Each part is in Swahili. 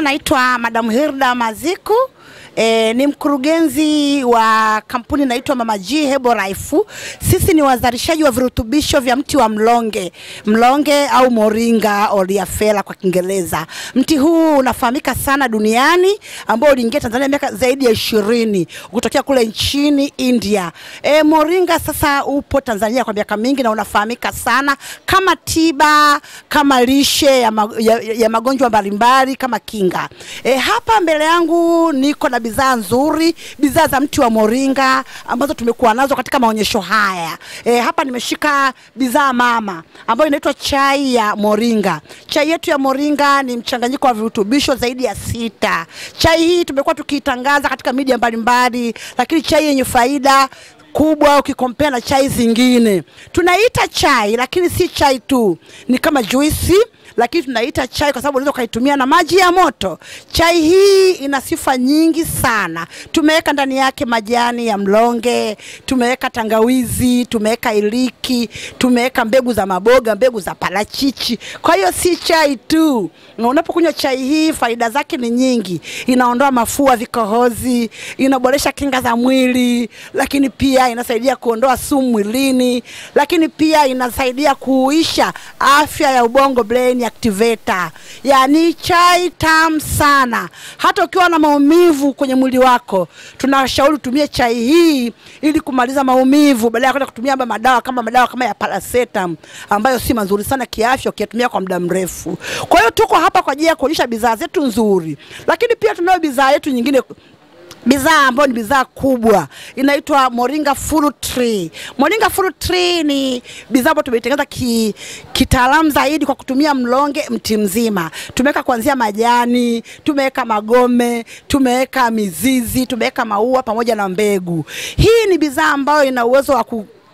Naitwa Madam Hilda Maziku. E, ni mkurugenzi wa kampuni inaitwa Mama G Herbal Life. Sisi ni wazalishaji wa virutubisho vya mti wa mlonge, mlonge au moringa oleifera kwa Kiingereza. Mti huu unafahamika sana duniani, ambao uliingia Tanzania miaka zaidi ya ishirini kutokea kule nchini India. E, moringa sasa upo Tanzania kwa miaka mingi na unafahamika sana kama tiba, kama lishe ya, ma, ya, ya magonjwa mbalimbali kama kinga. E, hapa mbele yangu niko na bidhaa nzuri, bidhaa za mti wa moringa ambazo tumekuwa nazo katika maonyesho haya. E, hapa nimeshika bidhaa mama ambayo inaitwa chai ya moringa. Chai yetu ya moringa ni mchanganyiko wa virutubisho zaidi ya sita. Chai hii tumekuwa tukiitangaza katika media mbalimbali, lakini chai yenye faida kubwa ukikompea na chai zingine. Tunaita chai lakini si chai tu, ni kama juisi lakini tunaita chai kwa sababu unaweza ukaitumia na maji ya moto. Chai hii ina sifa nyingi sana. Tumeweka ndani yake majani ya mlonge, tumeweka tangawizi, tumeweka iliki, tumeweka mbegu za maboga, mbegu za parachichi. Kwa hiyo si chai tu. Na unapokunywa chai hii, faida zake ni nyingi. Inaondoa mafua, vikohozi, inaboresha kinga za mwili, lakini pia inasaidia kuondoa sumu mwilini, lakini pia inasaidia kuuisha afya ya ubongo brain activator. yani chai tamu sana. Hata ukiwa na maumivu kwenye mwili wako, tunashauri utumie chai hii ili kumaliza maumivu badala ya kwenda kutumia madawa kama madawa kama ya paracetamol ambayo si mazuri sana kiafya ukiyatumia kwa muda mrefu. Kwa hiyo tuko hapa kwa ajili ya kuonyesha bidhaa zetu nzuri, lakini pia tunayo bidhaa yetu nyingine bidhaa ambayo ni bidhaa kubwa inaitwa Moringa Fruit Tree. Moringa Fruit Tree ni bidhaa ambayo tumeitengeneza ki, kitaalamu zaidi kwa kutumia mlonge mti mzima. Tumeweka kuanzia majani, tumeweka magome, tumeweka mizizi, tumeweka maua pamoja na mbegu. Hii ni bidhaa ambayo ina uwezo wa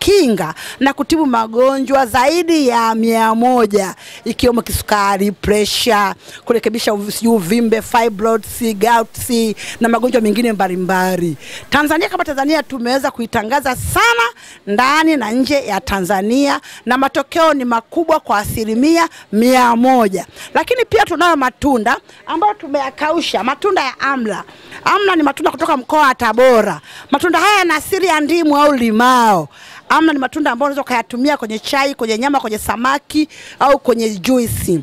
kinga na kutibu magonjwa zaidi ya mia moja ikiwemo kisukari, presha, kurekebisha uvimbe, fibroids, gout na magonjwa mengine mbalimbali. Tanzania kama Tanzania tumeweza kuitangaza sana ndani na nje ya Tanzania na matokeo ni makubwa kwa asilimia mia moja. Lakini pia tunayo matunda ambayo tumeyakausha, matunda ya amla. Amla ni matunda kutoka mkoa wa Tabora. Matunda haya yana asili ya ndimu au limao. Amla ni matunda ambayo unaweza ukayatumia kwenye chai, kwenye nyama, kwenye samaki au kwenye juisi.